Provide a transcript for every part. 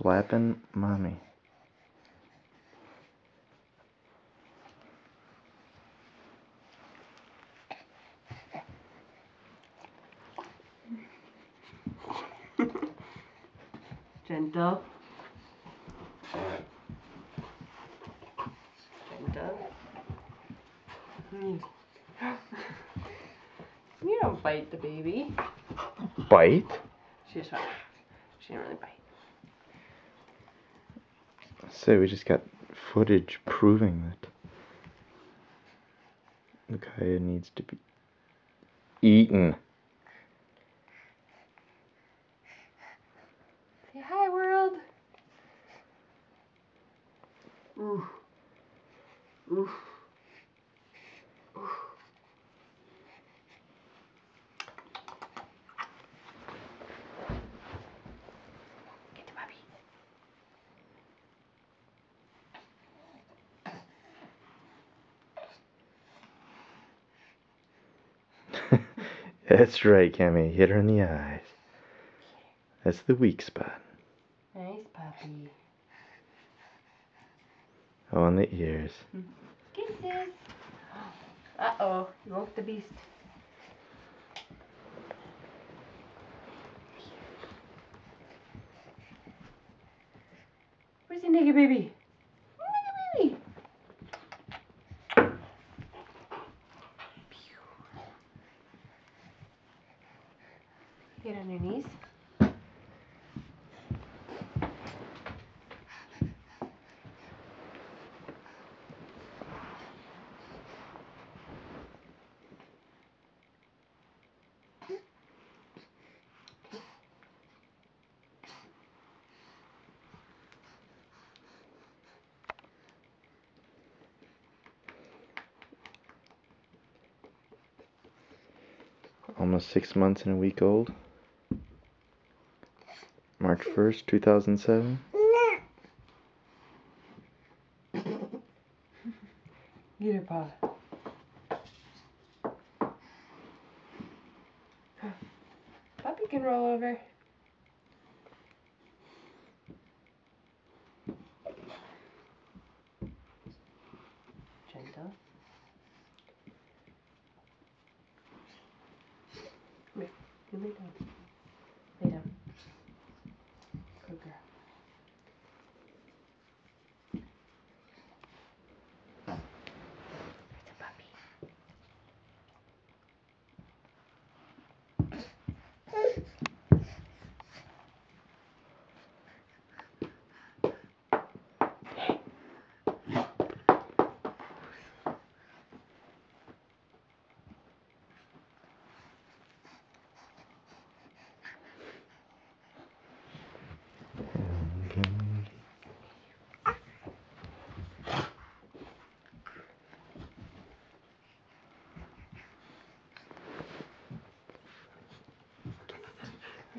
Slapping mommy. Gentle. Gentle. Mm. You don't bite the baby. Bite? She just went. She didn't really bite. So we just got footage proving that Lucaya needs to be eaten. Say hi, world. Ooh. Ooh. That's right, Cammy. Hit her in the eyes. That's the weak spot. Nice puppy. Oh, on the ears. Kisses. Uh oh, you woke the beast. Where's the nigga baby? Almost six months and a week old. March 1st, 2007. Get her paw. Puppy can roll over. Gentle. Come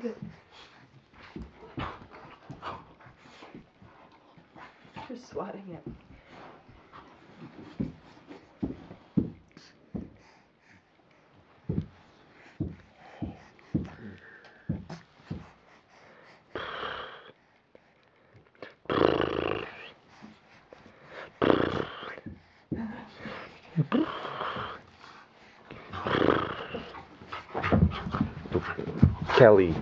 Good. You're swatting it. Kelly.